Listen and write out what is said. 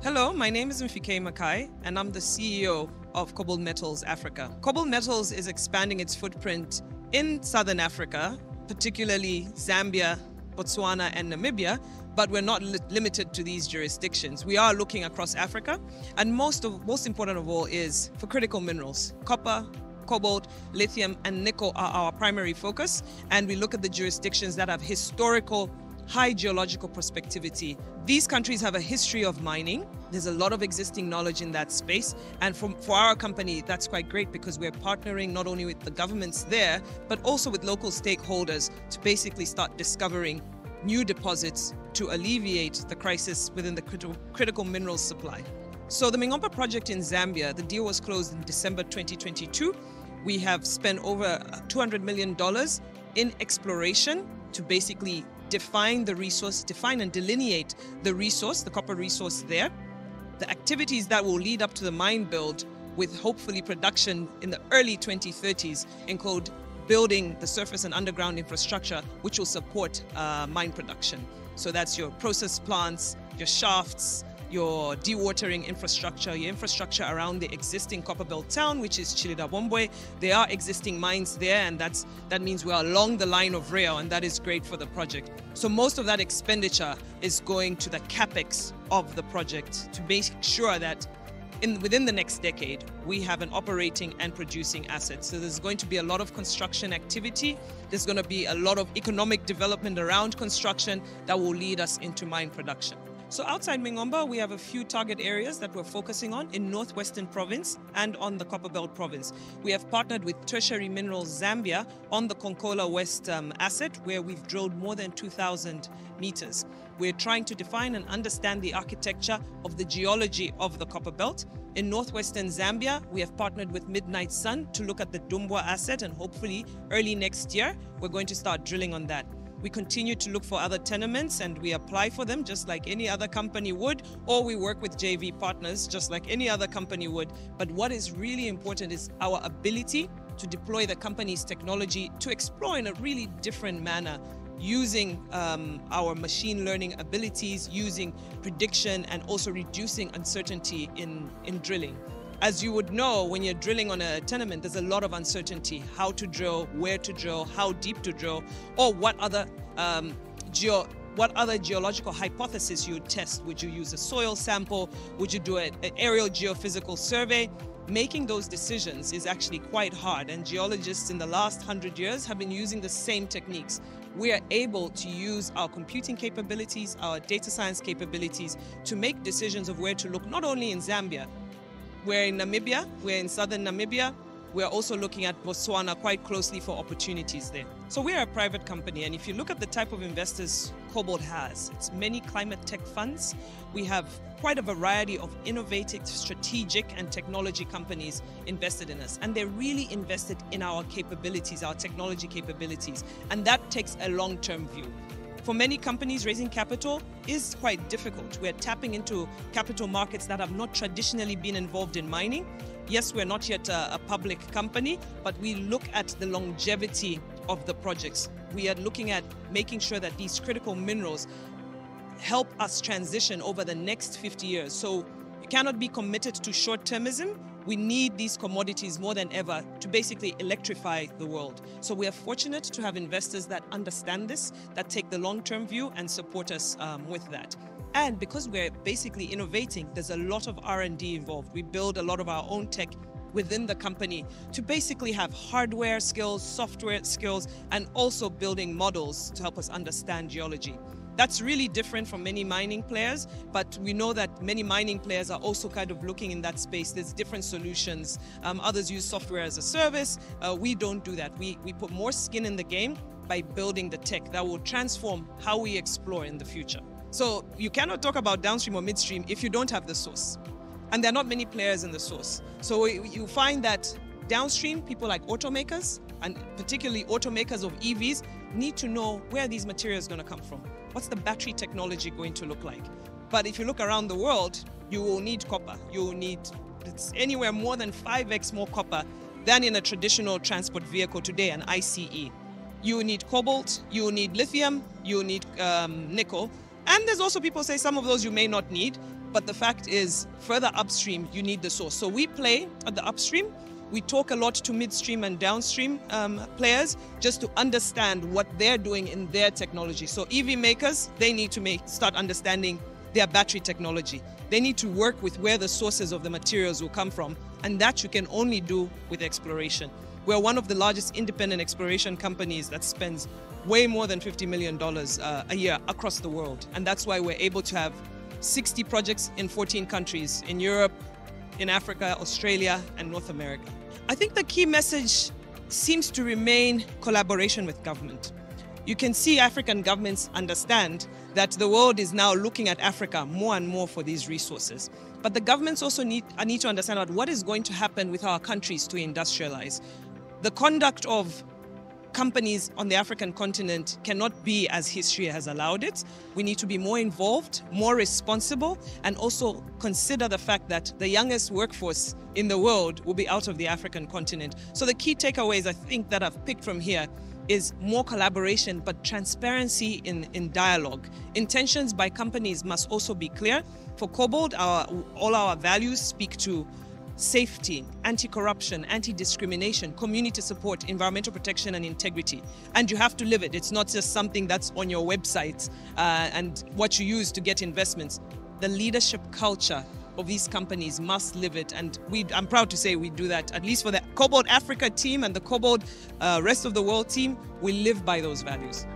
Hello, my name is Mfikeyi Makayi, and I'm the CEO of KoBold Metals Africa. KoBold Metals is expanding its footprint in Southern Africa, particularly Zambia, Botswana, and Namibia, but we're not li- limited to these jurisdictions. We are looking across Africa, and most of most important of all is for critical minerals, copper, cobalt, lithium, and nickel are our primary focus, and we look at the jurisdictions that have historical high geological prospectivity. These countries have a history of mining. There's a lot of existing knowledge in that space. And from, for our company, that's quite great because we're partnering not only with the governments there, but also with local stakeholders to basically start discovering new deposits to alleviate the crisis within the critical, critical minerals supply. So the Mingomba project in Zambia, the deal was closed in December 2022. We have spent over $200 million in exploration to basically define the resource, define and delineate the resource, the copper resource there, the activities that will lead up to the mine build with hopefully production in the early 2030s include building the surface and underground infrastructure which will support uh, mine production. So that's your process plants, your shafts, your dewatering infrastructure, your infrastructure around the existing Copperbelt town, which is Chililabombwe. There are existing mines there, and that's that means we're along the line of rail, and that is great for the project. So most of that expenditure is going to the capex of the project to make sure that in, within the next decade, we have an operating and producing asset. So there's going to be a lot of construction activity. There's going to be a lot of economic development around construction that will lead us into mine production. So outside Mingomba, we have a few target areas that we're focusing on in Northwestern Province and on the Copperbelt Province. We have partnered with Tertiary Minerals Zambia on the Konkola West um, asset, where we've drilled more than 2,000 meters. We're trying to define and understand the architecture of the geology of the Copperbelt. In northwestern Zambia, we have partnered with Midnight Sun to look at the Dumbwa asset, and hopefully early next year, we're going to start drilling on that. We continue to look for other tenements and we apply for them just like any other company would, or we work with JV partners just like any other company would. But what is really important is our ability to deploy the company's technology to explore in a really different manner using um, our machine learning abilities, using prediction, and also reducing uncertainty in, in drilling. As you would know, when you're drilling on a tenement, there's a lot of uncertainty how to drill, where to drill, how deep to drill, or what other um, geo what other geological hypothesis you would test. Would you use a soil sample? Would you do an aerial geophysical survey? Making those decisions is actually quite hard, and geologists in the last hundred years have been using the same techniques. We are able to use our computing capabilities, our data science capabilities to make decisions of where to look, not only in Zambia, we're in Namibia, we're in southern Namibia. We're also looking at Botswana quite closely for opportunities there. So we're a private company, and if you look at the type of investors KoBold has, it's many climate tech funds. We have quite a variety of innovative, strategic, and technology companies invested in us. And they're really invested in our capabilities, our technology capabilities. And that takes a long term view. For many companies, raising capital is quite difficult. We're tapping into capital markets that have not traditionally been involved in mining. Yes, we're not yet a, a public company, but we look at the longevity of the projects. We are looking at making sure that these critical minerals help us transition over the next 50 years. So you cannot be committed to short termism we need these commodities more than ever to basically electrify the world. So we are fortunate to have investors that understand this, that take the long-term view and support us um, with that. And because we're basically innovating, there's a lot of R&D involved. We build a lot of our own tech within the company to basically have hardware skills, software skills, and also building models to help us understand geology. That's really different from many mining players, but we know that many mining players are also kind of looking in that space. There's different solutions. Um, others use software as a service. Uh, we don't do that. We, we put more skin in the game by building the tech that will transform how we explore in the future. So you cannot talk about downstream or midstream if you don't have the source. And there are not many players in the source. So you find that downstream, people like automakers, and particularly automakers of EVs, need to know where these materials are going to come from. What's the battery technology going to look like? But if you look around the world, you will need copper. You will need it's anywhere more than 5x more copper than in a traditional transport vehicle today, an ICE. You need cobalt, you need lithium, you need um, nickel. And there's also people say some of those you may not need, But the fact is, further upstream, you need the source. So we play at the upstream. We talk a lot to midstream and downstream um, players just to understand what they're doing in their technology. So EV makers, they need to make start understanding their battery technology. They need to work with where the sources of the materials will come from, and that you can only do with exploration. We're one of the largest independent exploration companies that spends way more than $50 million uh, a year across the world. And that's why we're able to have 60 projects in 14 countries in Europe, in Africa, Australia, and North America. I think the key message seems to remain collaboration with government. You can see African governments understand that the world is now looking at Africa more and more for these resources. But the governments also need, uh, need to understand what is going to happen with our countries to industrialize. The conduct of companies on the African continent cannot be as history has allowed it. We need to be more involved, more responsible, and also consider the fact that the youngest workforce in the world will be out of the African continent. So the key takeaways I think that I've picked from here is more collaboration, but transparency in, in dialogue. Intentions by companies must also be clear. For KoBold, our, all our values speak to safety, anti-corruption, anti-discrimination, community support, environmental protection and integrity. And you have to live it. It's not just something that's on your website uh, and what you use to get investments. The leadership culture of these companies must live it. And we, I'm proud to say we do that, at least for the KoBold Africa team and the KoBold uh, rest of the world team, we live by those values.